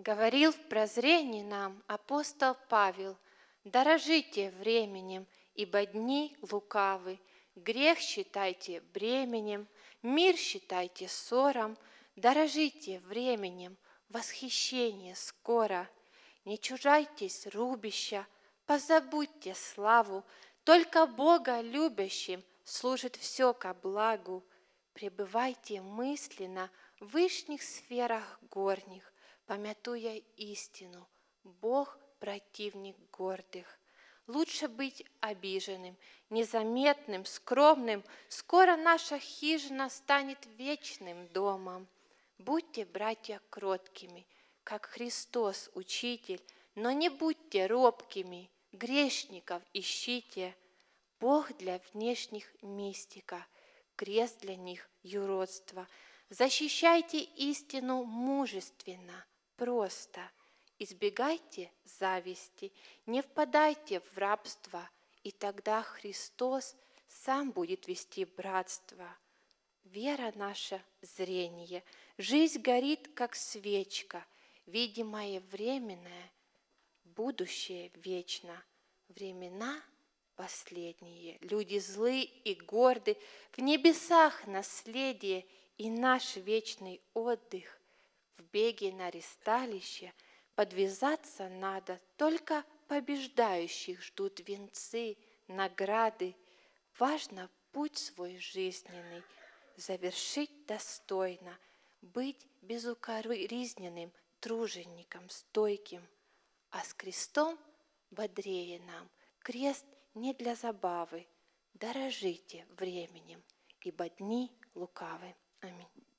Говорил в прозрении нам апостол Павел, дорожите временем, ибо дни лукавы, грех считайте бременем, мир считайте ссором, дорожите временем, восхищение скоро. Не чужайтесь рубища, позабудьте славу, только Бога любящим служит все ко благу. Пребывайте мысленно в вышних сферах горних, помятуя истину. Бог – противник гордых. Лучше быть обиженным, незаметным, скромным. Скоро наша хижина станет вечным домом. Будьте, братья, кроткими, как Христос, Учитель, но не будьте робкими, грешников ищите. Бог для внешних мистика, крест для них юродство. Защищайте истину мужественно, просто. Избегайте зависти, не впадайте в рабство, и тогда Христос сам будет вести братство. Вера наша – зрение, жизнь горит, как свечка, видимое временное, будущее вечно. Времена последние, люди злы и горды, в небесах наследие и наш вечный отдых. В беге на ресталище подвязаться надо, только побеждающих ждут венцы, награды. Важно путь свой жизненный завершить достойно, быть безукоризненным тружеником, стойким, а с крестом бодрее нам. Крест не для забавы, дорожите временем, ибо дни лукавы. Аминь.